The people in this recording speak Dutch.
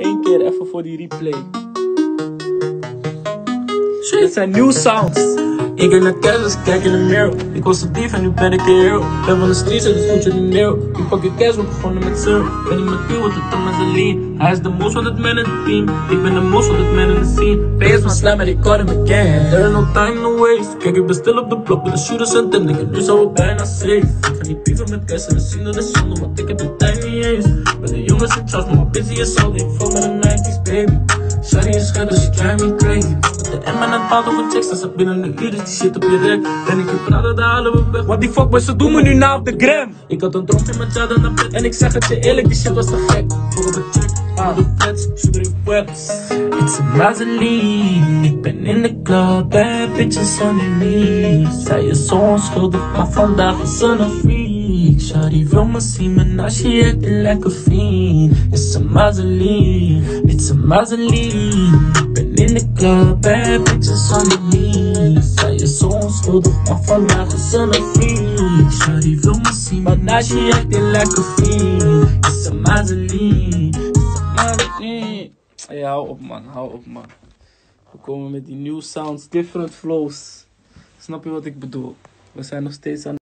Eén keer even voor die replay. Dit zijn nieuwe sounds. Ik ging naar cash, kijk in de mirror. Ik was een dief en nu ben ik een hero. Ben van de streets en dus moet je niet nero. Ik pak je cash, we begonnen met zero. Ben niet met Q, want het zijn lean. Hij is de most van het man in het team. Ik ben de most van het man in de scene. PS van slam en ik caught him again. There is no time, no waste. Kijk, ik ben stil op de blok met de shooters en ten. Ik nu zou het bijna safe. Ik ga niet pieven met cash en we zien dat is zonde, want ik heb de tijd niet eens. Ben de jongens in charge, maar mijn busy is al. Ik val met een 90s baby. Shawty is schat, dus she drive me crazy. De M paard over checks, als ze binnen een uur is die shit op je rek. En ik heb praten, daar halen we weg. Wat die fuckboys, ze doen me nu na op de gram. Ik had een droomje met jou dan naar bed. En ik zeg het je eerlijk, die shit was te gek. Voor op het check, aan de flats, super in webs. It's a Mazeline, ik ben in de club, bad bitches on their knees. Zij is zo onschuldig, maar vandaag is ze een freak. Shawty wil me zien, maar nou she acting like a fiend. It's a Mazeline, it's a Mazeline. Club, bad bitches on their knees. Zij is zo onschuldig, maar vandaag is ze een freak. Shawty wil me zien, maar nou she acting like a fiend. It's a Mazeline, it's a Mazeline. Hey, hou op man, hou op man. We komen met die nieuwe sounds, different flows. Snap je wat ik bedoel? We zijn nog steeds aan